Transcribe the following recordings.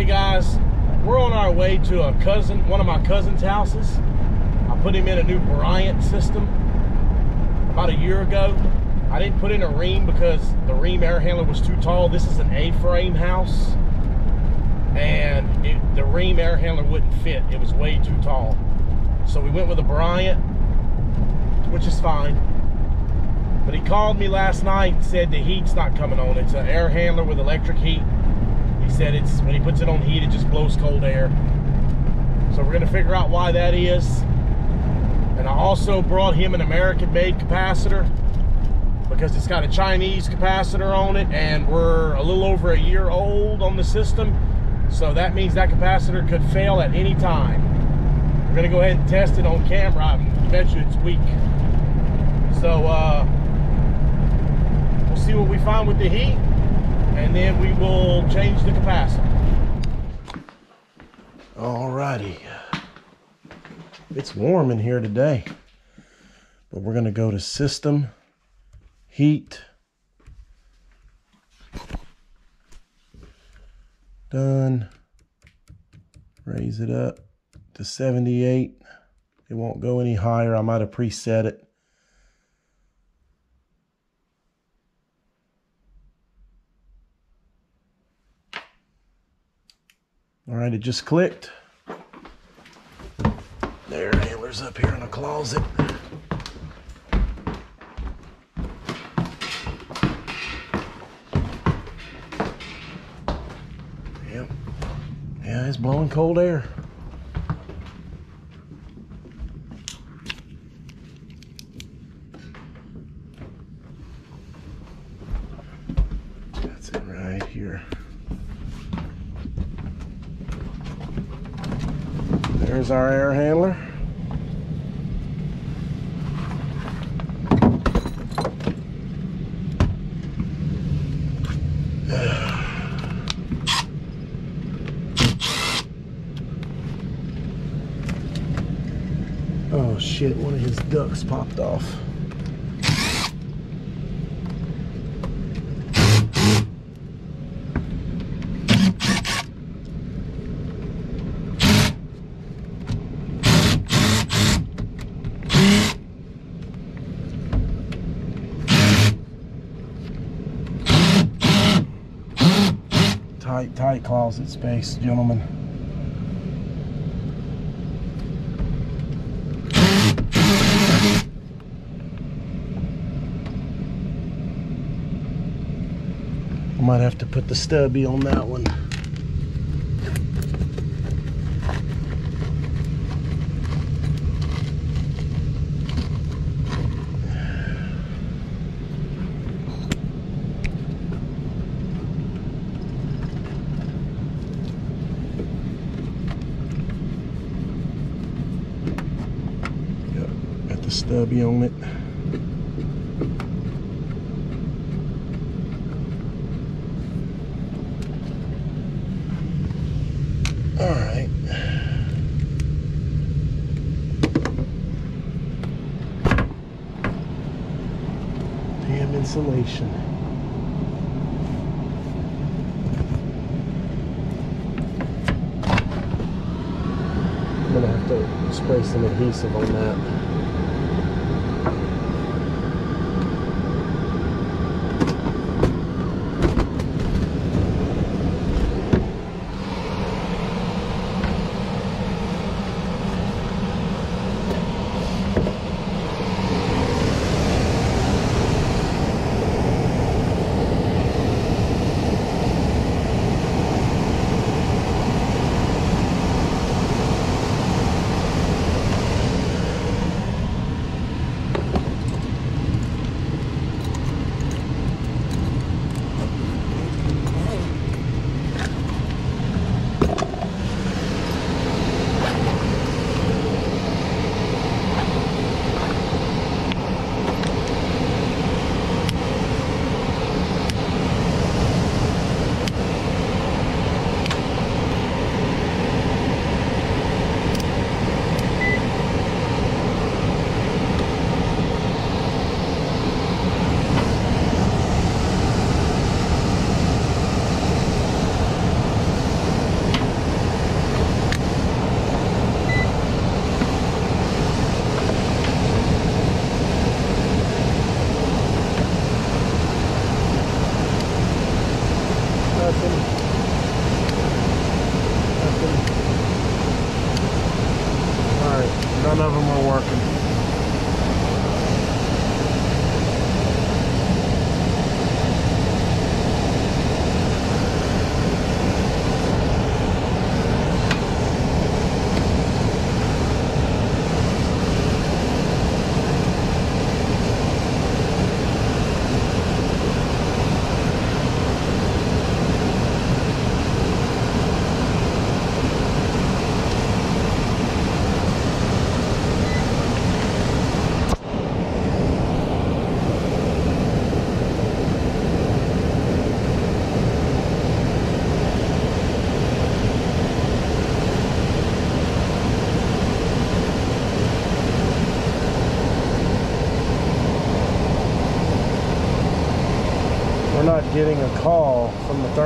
Hey guys, we're on our way to a cousin, one of my cousin's houses. I put him in a new Bryant system about a year ago. I didn't put in a Rheem because the Rheem air handler was too tall. This is an A-frame house and it, the Rheem air handler wouldn't fit. It was way too tall. So we went with a Bryant, which is fine. But he called me last night and said the heat's not coming on. It's an air handler with electric heat. Said it's when he puts it on heat, it just blows cold air. So we're gonna figure out why that is. And I also brought him an American-made capacitor because it's got a Chinese capacitor on it and we're a little over a year old on the system. So that means that capacitor could fail at any time. We're gonna go ahead and test it on camera. I bet you it's weak. So uh, we'll see what we find with the heat and then we will change the capacitor. Alrighty. It's warm in here today, but we're gonna go to system, heat, done. Raise it up to 78. It won't go any higher. I might have preset it. All right, it just clicked. There, handler's up here in the closet. Yep. Yeah, it's blowing cold air. That's it right here. There's our air handler. Oh shit, one of his ducts popped off. Tight, tight closet space, gentlemen. I might have to put the stubby on that one. Yep, got on it. All right. Damn insulation. I'm gonna have to spray some adhesive on that. Thank you.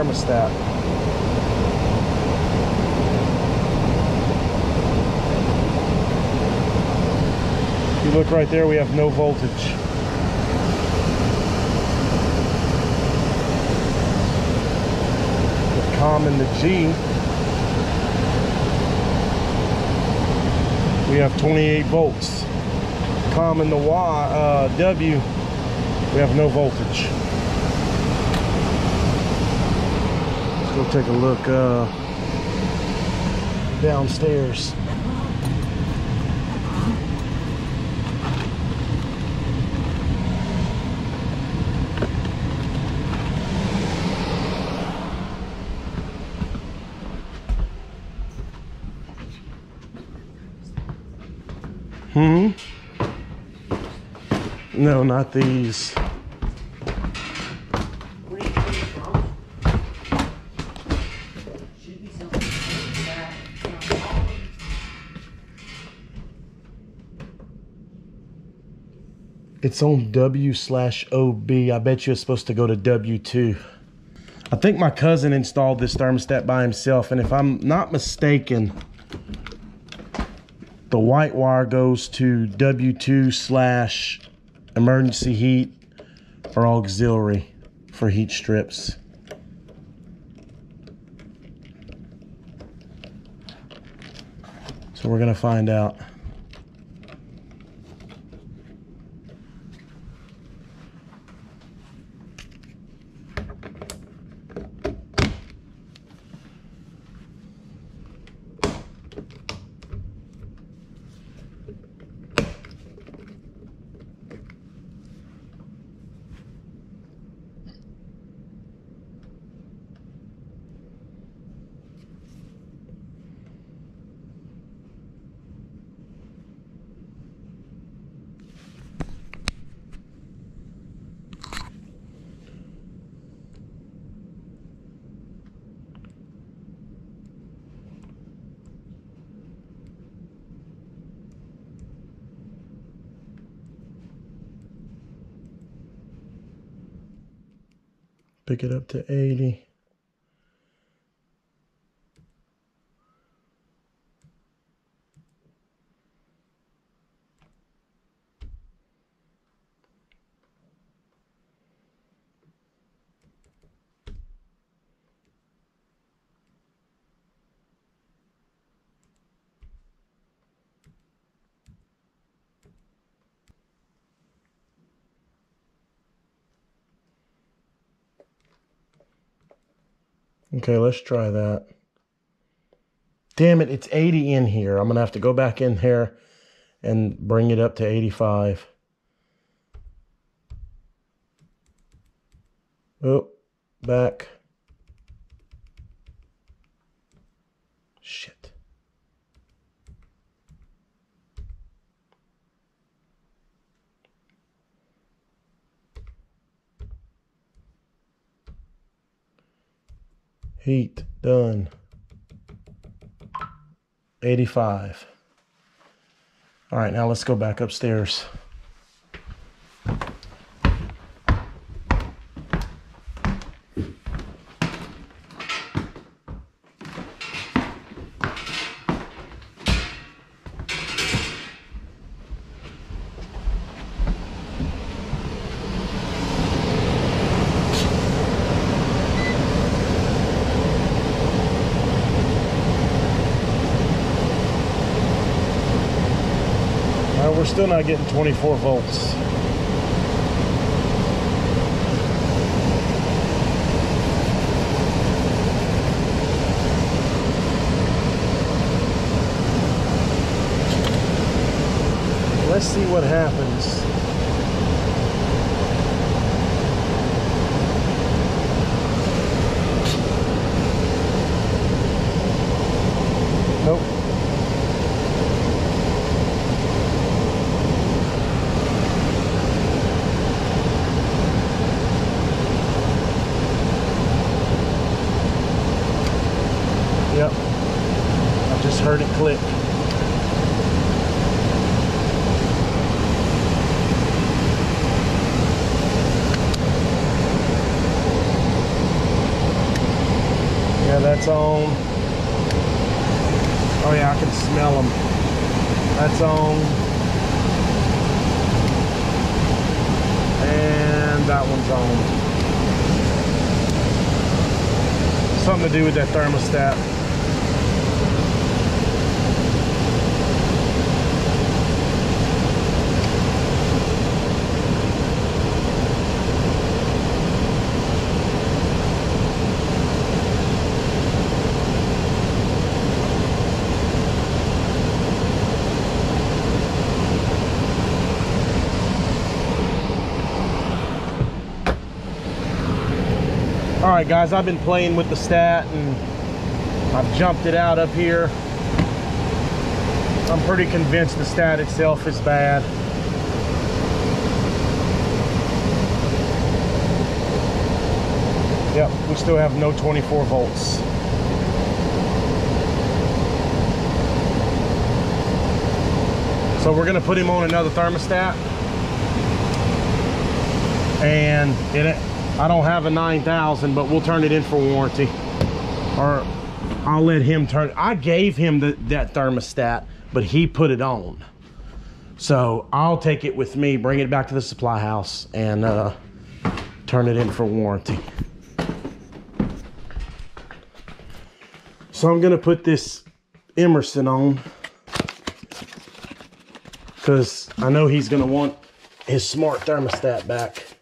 Thermostat. If you look right there, we have no voltage. With COM and the G, we have 28 volts. COM and the Y, uh, W, we have no voltage. Go take a look uh, downstairs. Hmm? No, not these. It's on W slash OB. I bet you it's supposed to go to W2. I think my cousin installed this thermostat by himself. And if I'm not mistaken, the white wire goes to W2 slash emergency heat or auxiliary for heat strips. So we're gonna find out. Pick it up to 80. Okay, let's try that. Damn it, it's 80 in here. I'm going to have to go back in here and bring it up to 85. Oh, back. Shit. Heat, done. 85. All right, now let's go back upstairs. Getting 24 volts. Let's see what happens. Nope. Yep. I just heard it click. Yeah, that's on. Oh yeah, I can smell them. That's on. Something to do with that thermostat. Right, guys, I've been playing with the stat and I've jumped it out up here. I'm pretty convinced the stat itself is bad. Yep, we still have no 24 volts. So we're gonna put him on another thermostat. And it, I don't have a 9000, but we'll turn it in for warranty. Or I'll let him turn I gave him the, that thermostat, but he put it on. So I'll take it with me, bring it back to the supply house, and uh, turn it in for warranty. So I'm gonna put this Emerson on because I know he's gonna want his smart thermostat back.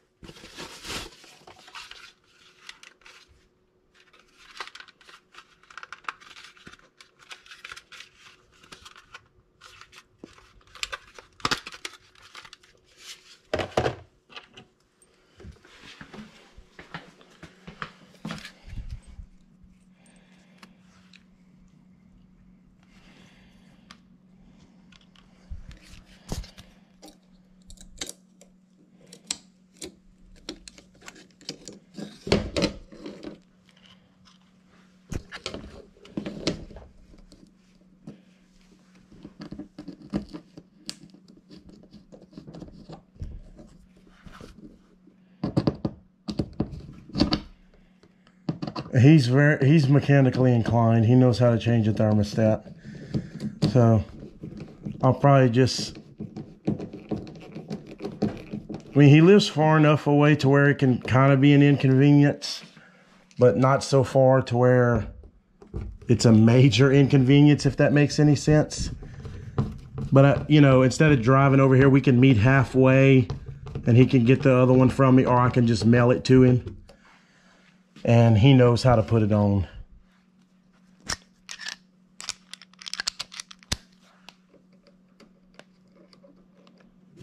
He's very he's mechanically inclined. He knows how to change a thermostat. So I'll probably just I mean he lives far enough away to where it can kind of be an inconvenience, but not so far to where it's a major inconvenience if that makes any sense. But uh, you know, instead of driving over here, we can meet halfway and he can get the other one from me or I can just mail it to him and he knows how to put it on.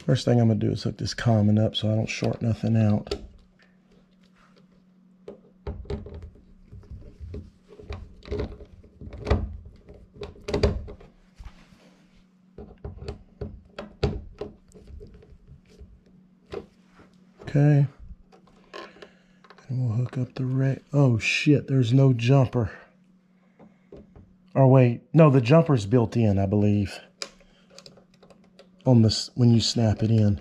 First thing I'm gonna do is hook this common up so I don't short nothing out. Okay. And we'll hook up the ray. Oh shit, there's no jumper. Or wait, no, the jumper's built in, I believe. On this when you snap it in.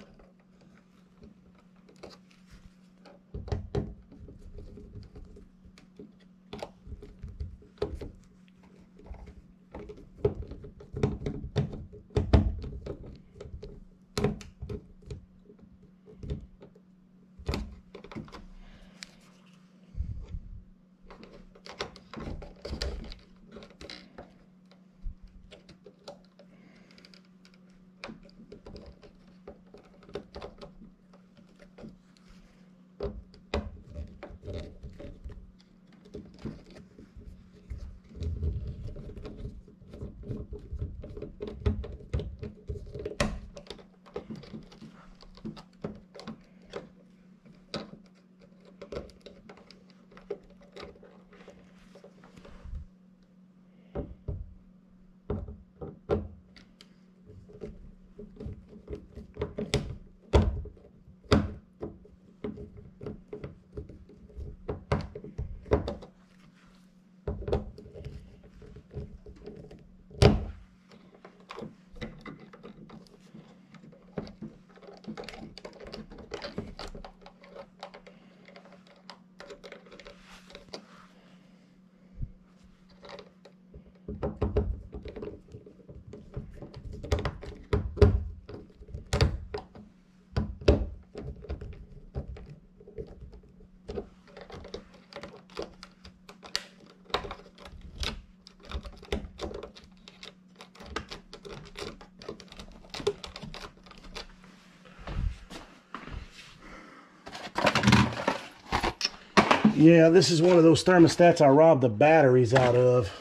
Yeah, this is one of those thermostats I robbed the batteries out of.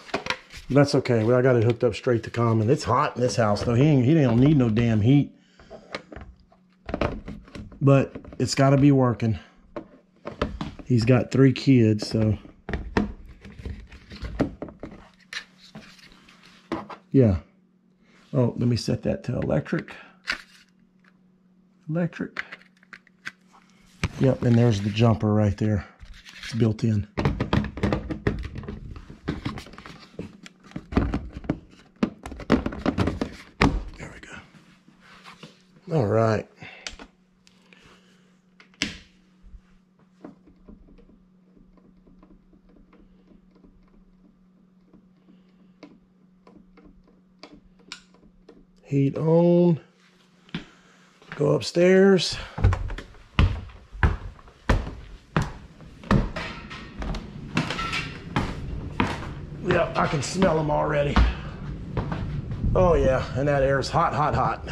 That's okay. Well, I got it hooked up straight to common. It's hot in this house, though. He ain't, he don't need no damn heat. But it's got to be working. He's got three kids, so. Yeah. Oh, let me set that to electric. Electric. Yep, and there's the jumper right there. It's built in. There we go. All right. Heat on. Go upstairs. Yep, I can smell them already. Oh yeah, and that air is hot, hot, hot.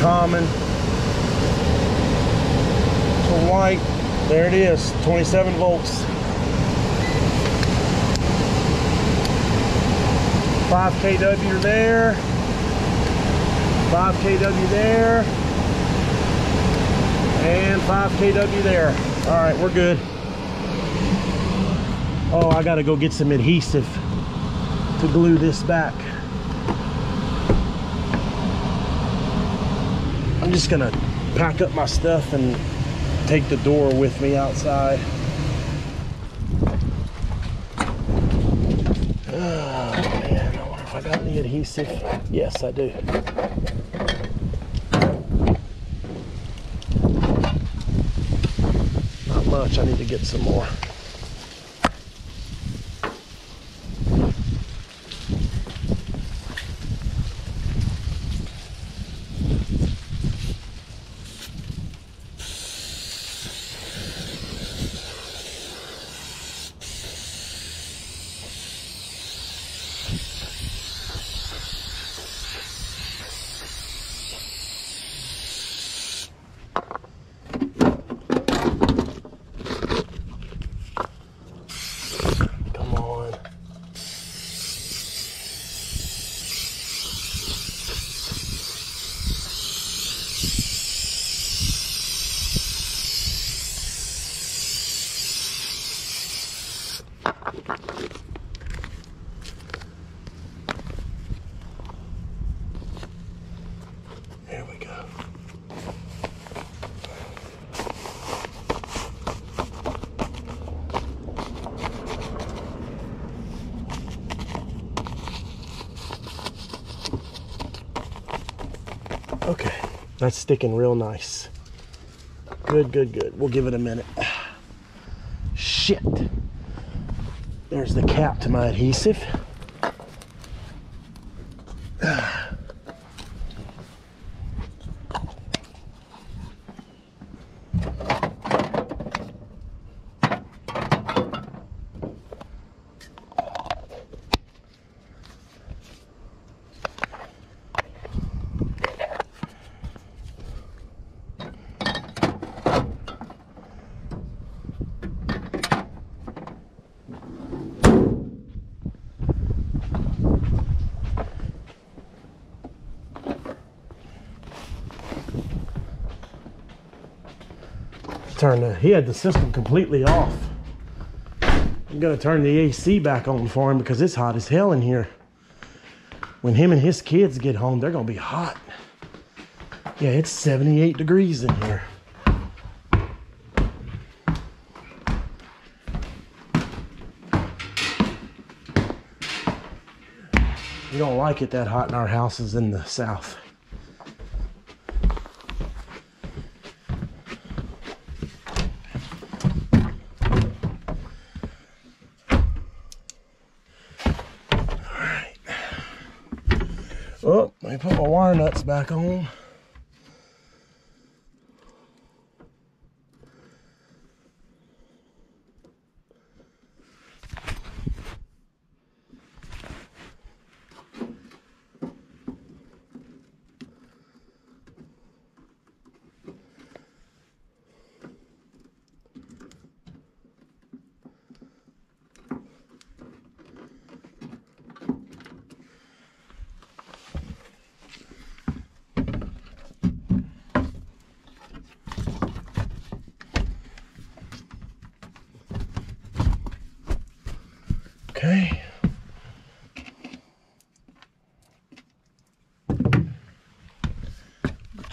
Common white. There it is, 27 volts. 5 kW there. 5 kW there. And 5 kW there. All right, we're good. Oh, I gotta go get some adhesive to glue this back. I'm just gonna pack up my stuff and take the door with me outside. Oh man, I got adhesive. Yes, I do. Not much, I need to get some more. Come on. There we go. Okay, that's sticking real nice. Good, good, good. We'll give it a minute. Shit. There's the cap to my adhesive. Turn the, he had the system completely off. I'm gonna turn the AC back on for him because it's hot as hell in here. When him and his kids get home, they're gonna be hot. Yeah, it's 78 degrees in here. You don't like it that hot in our houses in the south. Alright. Oh, let me put back on. Okay.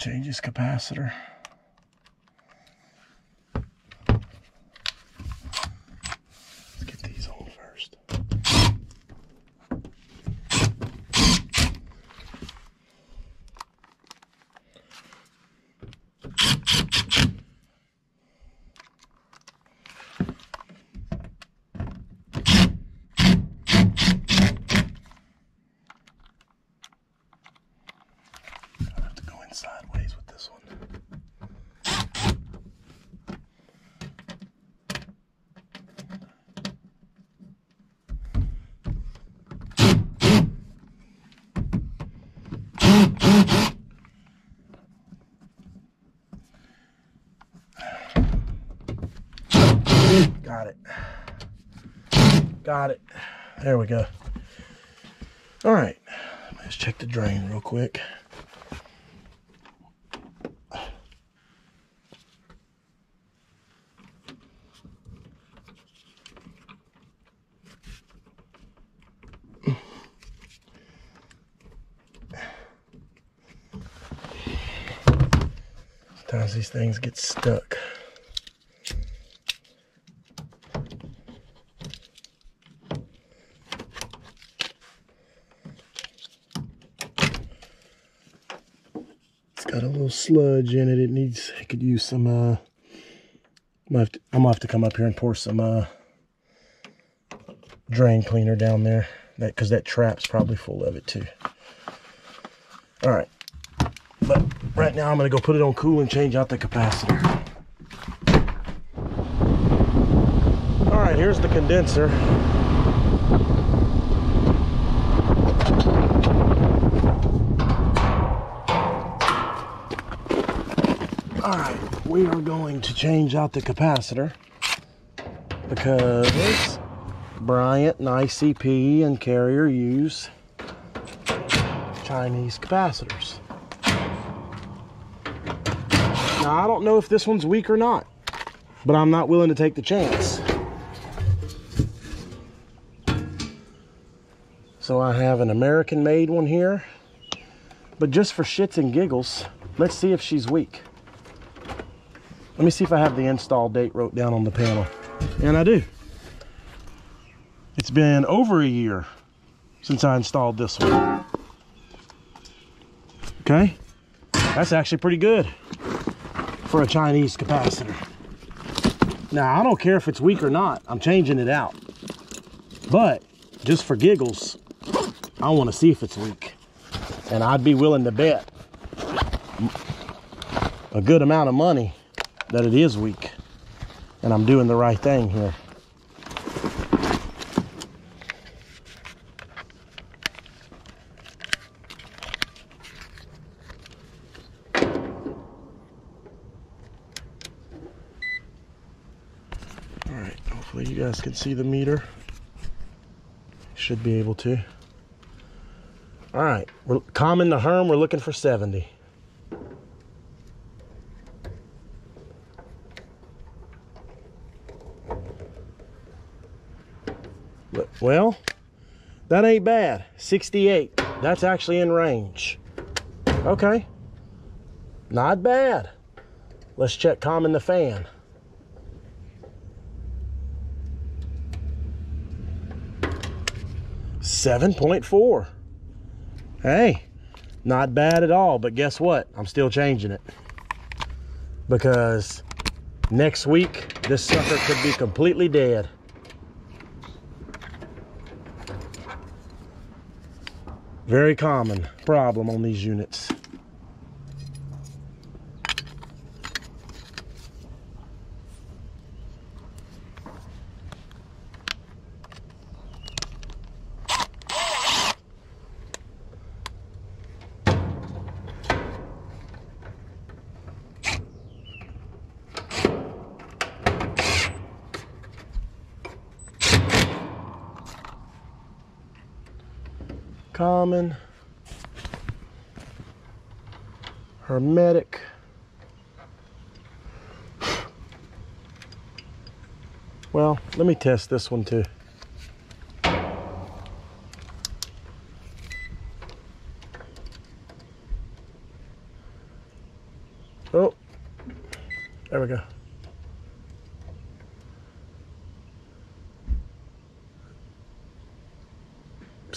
Change this capacitor. Let's get these on first. I have to go in sideways with this one. Got it. Got it. There we go. All right. Let's check the drain real quick. Sometimes these things get stuck. It's got a little sludge in it. It needs, it could use some, uh, I'm gonna have to, I'm gonna have to come up here and pour some, uh, drain cleaner down there. That, cause that trap's probably full of it too. All right. But right now I'm gonna go put it on cool and change out the capacitor. All right, here's the condenser. Going to change out the capacitor because Bryant and ICP and Carrier use Chinese capacitors. Now, I don't know if this one's weak or not, but I'm not willing to take the chance. So I have an American made one here, but just for shits and giggles, let's see if she's weak. Let me see if I have the install date wrote down on the panel. And I do. It's been over a year since I installed this one. Okay, that's actually pretty good for a Chinese capacitor. Now, I don't care if it's weak or not, I'm changing it out. But just for giggles, I want to see if it's weak. And I'd be willing to bet a good amount of money that it is weak. And I'm doing the right thing here. All right, hopefully you guys can see the meter. Should be able to. All right, we're common to Herm, we're looking for 70. Well, that ain't bad. 68. That's actually in range. Okay. Not bad. Let's check common the fan. Seven point four. Hey, not bad at all, but guess what? I'm still changing it. Because next week, this sucker could be completely dead. Very common problem on these units. Common, hermetic. Well, let me test this one too. Oh, there we go.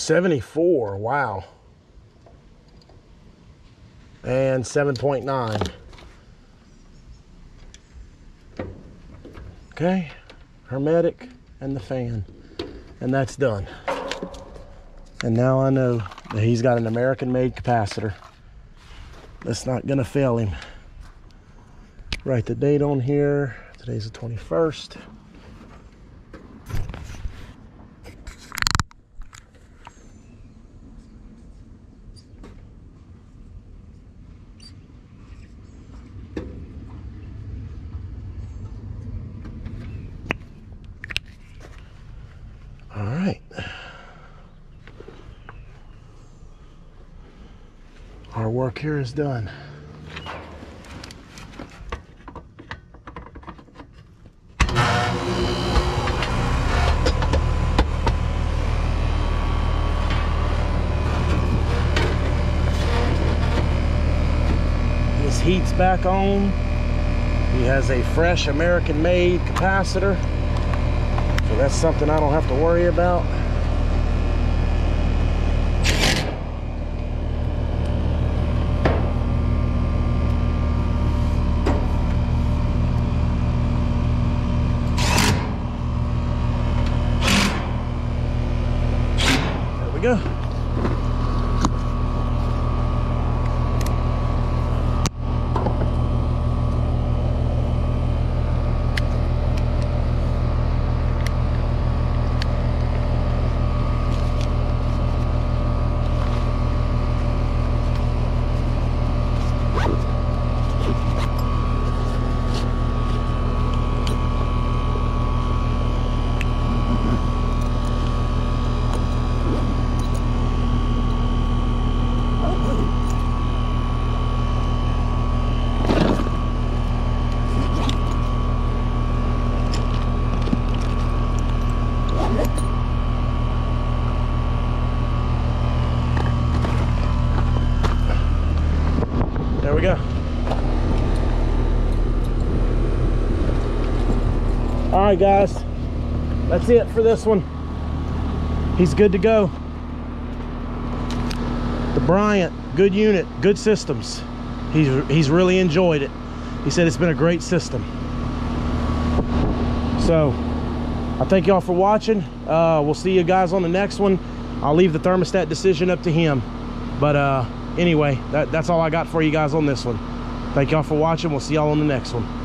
74, wow. And 7.9. Okay, hermetic and the fan. And that's done. And now I know that he's got an American-made capacitor. That's not gonna fail him. Write the date on here. Today's the 21st. our work here is done. His heat's back on. He has a fresh American-made capacitor. So that's something I don't have to worry about. go. go. All right, guys. That's it for this one. He's good to go. The Bryant, good unit, good systems. He's, he's really enjoyed it. He said it's been a great system. So, I thank y'all for watching. Uh, we'll see you guys on the next one. I'll leave the thermostat decision up to him. But uh, anyway, that, that's all I got for you guys on this one. Thank y'all for watching. We'll see y'all on the next one.